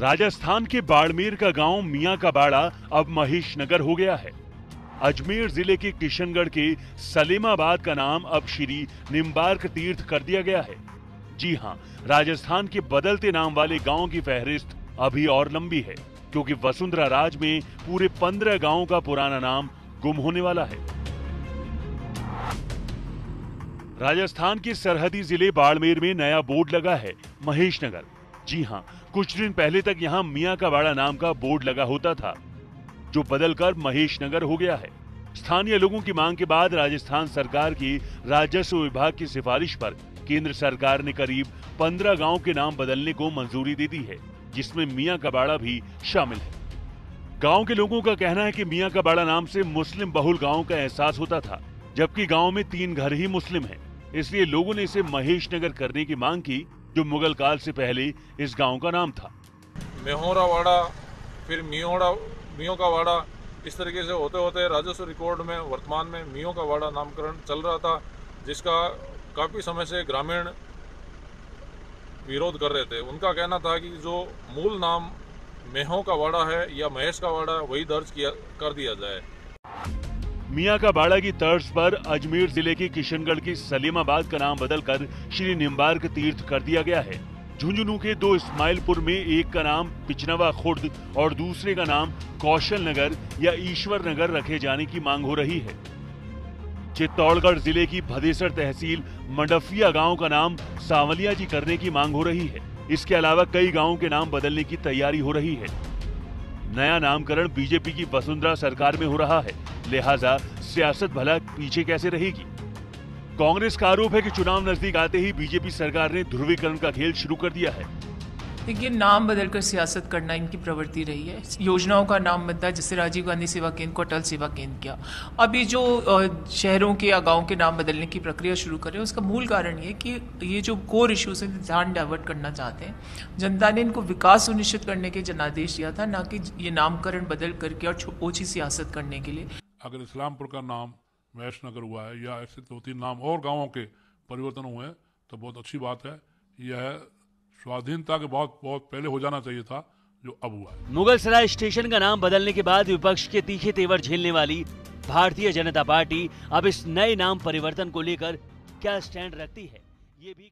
राजस्थान के बाड़मेर का गाँव मियाँ का बाड़ा अब महेश नगर हो गया है। अजमेर ज़िले के किशनगढ़ के सलीमाबाद का नाम अब श्री निम्बार्क तीर्थ कर दिया गया है। जी हाँ, राजस्थान के बदलते नाम वाले गाँव की फहरिस्त अभी और लंबी है, क्योंकि वसुंधरा राज में पूरे पंद्रह गाँवों का पुराना नाम गुम होने वाला है। राजस्थान के सरहदी ज़िले बाड़मेर में नया बोर्ड लगा है महेश नगर जी हाँ कुछ दिन पहले तक यहाँ मियाँ का बाड़ा नाम का बोर्ड लगा होता था, जो बदलकर महेश नगर हो गया है। स्थानीय लोगों की मांग के बाद राजस्थान सरकार की राजस्व विभाग की सिफारिश पर केंद्र सरकार ने करीब पंद्रह गाँव के नाम बदलने को मंजूरी दे दी है, जिसमें मियाँ कबाड़ा भी शामिल है। गाँव के लोगों का कहना है कि मियाँ कबाड़ा नाम से मुस्लिम बहुल गाँव का एहसास होता था, जबकि गाँव में तीन घर ही मुस्लिम हैं, इसलिए लोगों ने इसे महेश नगर करने की मांग की जो मुगल काल से पहले इस गाँव का नाम था। मेहोरा वाड़ा फिर मियोड़ा मियों का वाड़ा इस तरीके से होते होते राजस्व रिकॉर्ड में, वर्तमान में मियों का वाड़ा नामकरण चल रहा था, जिसका काफ़ी समय से ग्रामीण विरोध कर रहे थे। उनका कहना था कि जो मूल नाम मेहों का वाड़ा है या महेश का वाड़ा है वही दर्ज किया, कर दिया जाए। मियाँ का बाड़ा की तर्ज पर अजमेर ज़िले के किशनगढ़ की सलीमाबाद का नाम बदलकर श्री निम्बार्क तीर्थ कर दिया गया है। झुंझुनू के दो इस्माइलपुर में एक का नाम पिचनवा खुर्द और दूसरे का नाम कौशल नगर या ईश्वर नगर रखे जाने की मांग हो रही है। चित्तौड़गढ़ ज़िले की भदेसर तहसील मंडफिया गाँव का नाम सावलिया जी करने की मांग हो रही है। इसके अलावा कई गाँवों के नाम बदलने की तैयारी हो रही है। नया नामकरण बीजेपी की वसुंधरा सरकार में हो रहा है। लिहाजा सियासत भला पीछे कैसे रहेगी? कांग्रेस का आरोप है कि चुनाव नज़दीक आते ही बीजेपी सरकार ने ध्रुवीकरण का खेल शुरू कर दिया है। देखिए, नाम बदलकर सियासत करना इनकी प्रवृत्ति रही है। योजनाओं का नाम बदला, जैसे राजीव गांधी सेवा केंद्र को अटल सेवा केंद्र किया। अभी जो शहरों के या गाँव के नाम बदलने की प्रक्रिया शुरू कर, उसका मूल कारण ये कि ये जो कोर इश्यूज़ हैं, ध्यान डाइवर्ट करना चाहते हैं। जनता ने इनको विकास सुनिश्चित करने के जनादेश दिया था, ना कि ये नामकरण बदल करके और ओछी सियासत करने के लिए। अगर इस्लामपुर का नाम महेश नगर हुआ है, या ऐसे दो तीन नाम और गाँवों के परिवर्तन हुए हैं तो बहुत अच्छी बात है। यह स्वाधीनता के बहुत बहुत पहले हो जाना चाहिए था, जो अब हुआ है। मुगल सराय स्टेशन का नाम बदलने के बाद विपक्ष के तीखे तेवर झेलने वाली भारतीय जनता पार्टी अब इस नए नाम परिवर्तन को लेकर क्या स्टैंड रखती है, ये भी